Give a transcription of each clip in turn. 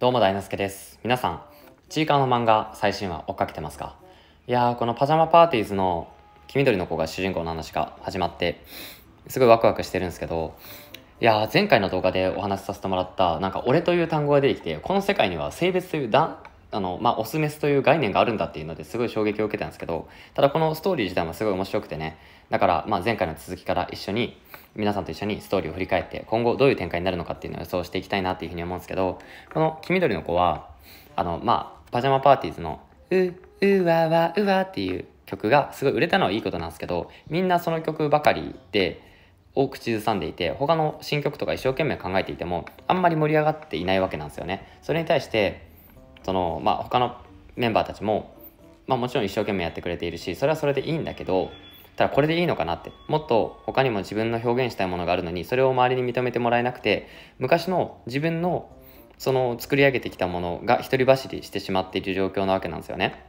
どうも大之助です。皆さん、ちいかわの漫画最新話追っかけてますか？いやー、このパジャマパーティーズの黄緑の子が主人公の話が始まって、すごいワクワクしてるんですけど、いやー、前回の動画でお話しさせてもらった、なんか俺という単語が出てきて、この世界には性別というだあの、まあ、オスメスという概念があるんだっていうのですごい衝撃を受けたんですけど、ただこのストーリー自体もすごい面白くてね、だから、まあ、前回の続きから一緒に、皆さんと一緒にストーリーを振り返って、今後どういう展開になるのかっていうのを予想していきたいなっていうふうに思うんですけど、この黄緑の子は、あの、まあ、パジャマパーティーズの、う、うわわ、うわっていう曲がすごい売れたのはいいことなんですけど、みんなその曲ばかりで、を口ずさんでいて他の新曲とか一生懸命考えていてもあんまり盛り上がっていないわけなんですよね。それに対してそのまあ他のメンバーたちもまあもちろん一生懸命やってくれているしそれはそれでいいんだけどただこれでいいのかなって。もっと他にも自分の表現したいものがあるのにそれを周りに認めてもらえなくて昔の自分のその作り上げてきたものが一人走りしてしまっている状況なわけなんですよね。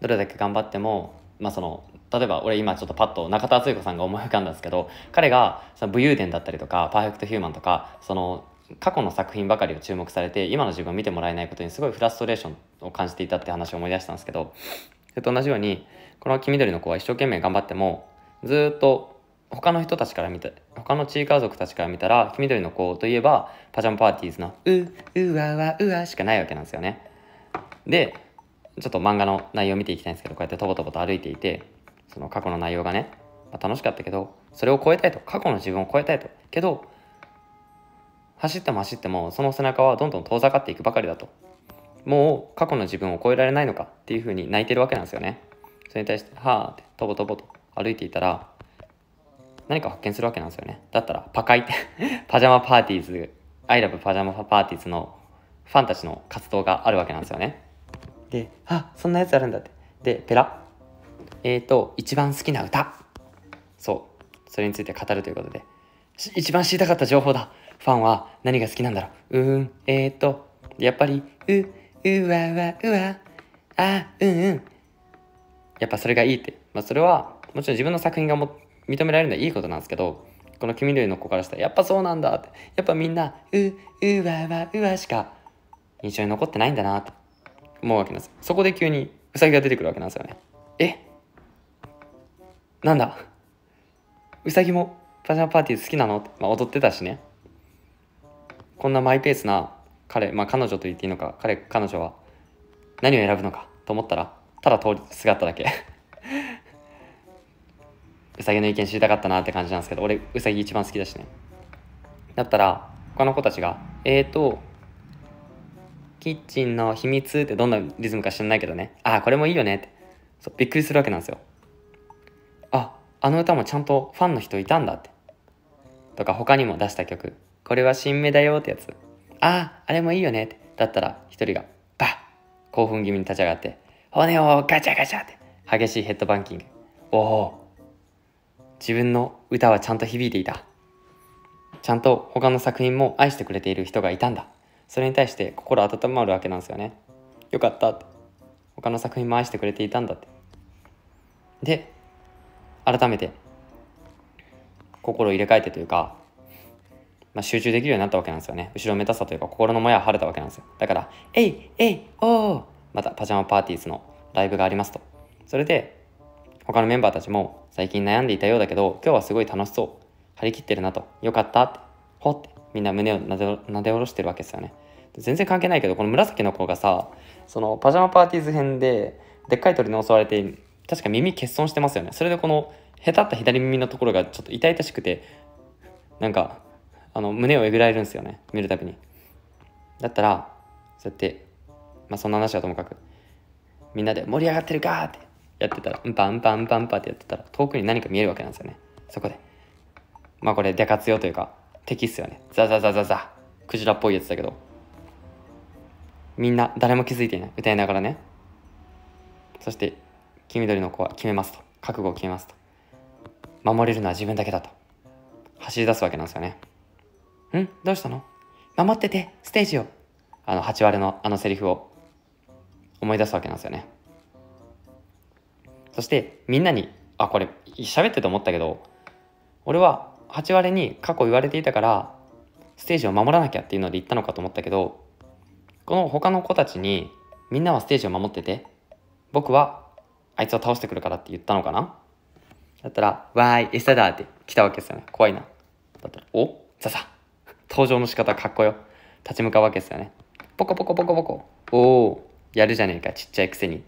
どれだけ頑張ってもまあその例えば俺今ちょっとパッと中田敦彦さんが思い浮かんだんですけど彼がその武勇伝だったりとかパーフェクトヒューマンとかその過去の作品ばかりを注目されて今の自分を見てもらえないことにすごいフラストレーションを感じていたって話を思い出したんですけどそれと同じようにこの黄緑の子は一生懸命頑張ってもずっと他の人たちから見た他の地位家族たちから見たら黄緑の子といえばパジャマパーティーズの「ううわわうわ」しかないわけなんですよね。でちょっと漫画の内容を見ていきたいんですけどこうやってとぼとぼと歩いていてその過去の内容がね、まあ、楽しかったけどそれを超えたいと過去の自分を超えたいと。けど走っても走ってもその背中はどんどん遠ざかっていくばかりだと。もう過去の自分を超えられないのかっていうふうに泣いてるわけなんですよね。それに対してはあってとぼとぼと歩いていたら何か発見するわけなんですよね。だったらパカイって パジャマパーティーズアイラブパジャマパーティーズのファンたちの活動があるわけなんですよね。であそんなやつあるんだって。でペラ。えーと一番好きな歌。そう。それについて語るということで。一番知りたかった情報だ。ファンは何が好きなんだろう？うんえーとやっぱりううわわうわあうんうん。やっぱそれがいいって、まあ、それはもちろん自分の作品がも認められるのはいいことなんですけどこの黄緑の子からしたらやっぱそうなんだって。やっぱみんなううわわうわしか印象に残ってないんだなって。思うわけなんです。そこで急にウサギが出てくるわけなんですよね。え？なんだ？ウサギもパジャマパーティー好きなの？って、まあ、踊ってたしね。こんなマイペースな彼、まあ、彼女と言っていいのか彼彼女は何を選ぶのかと思ったらただ通りすがっただけ。ウサギの意見知りたかったなって感じなんですけど俺ウサギ一番好きだしね。だったら他の子たちがえーとキッチンの秘密ってどんなリズムか知らないけどね。ああこれもいいよねってそうびっくりするわけなんですよ。ああの歌もちゃんとファンの人いたんだって。とか他にも出した曲。これは新芽だよってやつ。あああれもいいよね。ってだったら一人がバッ興奮気味に立ち上がって骨をガチャガチャって激しいヘッドバンキング。おお。自分の歌はちゃんと響いていた。ちゃんと他の作品も愛してくれている人がいたんだ。それに対して心温まるわけなんですよね。よかったって。他の作品も愛してくれていたんだって。で改めて心を入れ替えてというか、まあ、集中できるようになったわけなんですよね。後ろめたさというか心のもやは晴れたわけなんですよ。だから「えいえいおー」またパジャマパーティーズのライブがありますと。それで他のメンバーたちも最近悩んでいたようだけど今日はすごい楽しそう。張り切ってるなと。よかった。ってほって。みんな胸をなでなで下ろしてるわけですよね。全然関係ないけどこの紫の子がさそのパジャマパーティーズ編ででっかい鳥に襲われて確か耳欠損してますよね。それでこのへたった左耳のところがちょっと痛々しくてなんかあの胸をえぐられるんですよね。見るたびに。だったらそうやってまあそんな話はともかくみんなで盛り上がってるかってやってたらうんぱんぱんぱんぱってやってたら遠くに何か見えるわけなんですよね。そこで。まあこれデカ強というか敵っすよね。ザザザザザ。クジラっぽいやつだけど。みんな誰も気づいていない。歌いながらね。そして黄緑の子は決めますと。覚悟を決めますと。守れるのは自分だけだと。走り出すわけなんですよね。ん？どうしたの？守っててステージをあの8割のあのセリフを思い出すわけなんですよねそしてみんなにあこれ喋ってて思ったけど俺は8割に過去言われていたからステージを守らなきゃっていうので言ったのかと思ったけどこの他の子たちにみんなはステージを守ってて僕はあいつを倒してくるからって言ったのかな？だったら、わーい、餌だって来たわけですよね。怖いな。だったら、お？ささ。登場の仕方かっこよ。立ち向かうわけですよね。ポコポコポコポコ。おおやるじゃねえか、ちっちゃいくせに。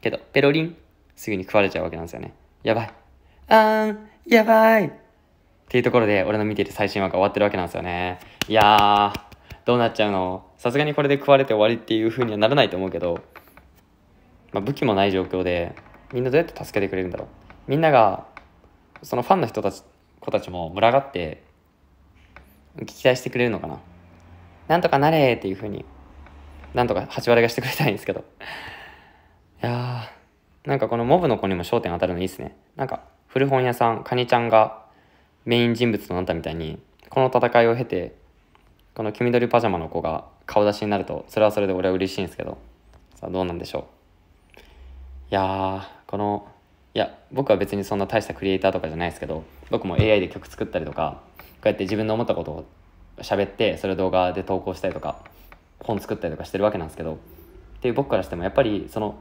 けど、ペロリン。すぐに食われちゃうわけなんですよね。やばい。あーん、やばい。っていうところで、俺の見てる最新話が終わってるわけなんですよね。いやー、どうなっちゃうの？さすがにこれで食われて終わりっていう風にはならないと思うけど、まあ、武器もない状況で、みんなどうやって助けてくれるんだろう。みんなが、そのファンの人たち、子たちも群がって、期待してくれるのかな？なんとかなれっていう風に、なんとか8割がしてくれたいんですけど。いやー、なんかこのモブの子にも焦点当たるのいいですね。なんか、古本屋さん、カニちゃんがメイン人物となったみたいに、この戦いを経て、この黄緑パジャマの子が顔出しになると、それはそれで俺は嬉しいんですけど、さあどうなんでしょう。いやー、この、いや、僕は別にそんな大したクリエイターとかじゃないですけど、僕も AI で曲作ったりとか、こうやって自分の思ったことを喋って、それを動画で投稿したりとか、本作ったりとかしてるわけなんですけど、っていう僕からしてもやっぱりその、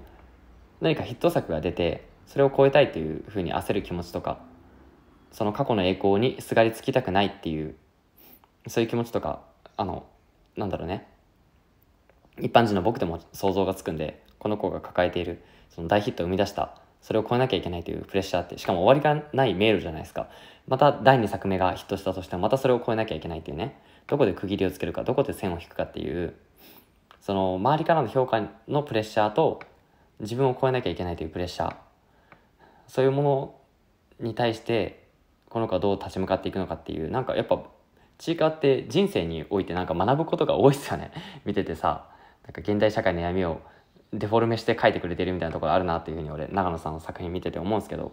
何かヒット作が出て、それを超えたいというふうに焦る気持ちとか、その過去の栄光にすがりつきたくないっていうそういう気持ちとかあのなんだろうね。一般人の僕でも想像がつくんでこの子が抱えているその大ヒットを生み出したそれを超えなきゃいけないというプレッシャーってしかも終わりがない迷路じゃないですか。また第2作目がヒットしたとしてもまたそれを超えなきゃいけないっていうね。どこで区切りをつけるかどこで線を引くかっていうその周りからの評価のプレッシャーと自分を超えなきゃいけないというプレッシャー。そういうものに対してこの子はどう立ち向かっていくのかっていうなんかやっぱちいかって人生においてなんか学ぶことが多いっすよね。見ててさなんか現代社会の闇をデフォルメして書いてくれてるみたいなところあるなっていうふうに俺長野さんの作品見てて思うんですけど。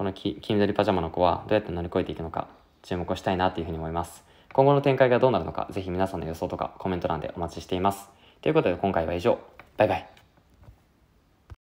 この黄緑パジャマの子はどうやって乗り越えていくのか注目をしたいなっていうふうに思います。今後の展開がどうなるのかぜひ皆さんの予想とかコメント欄でお待ちしています。ということで今回は以上。バイバイ。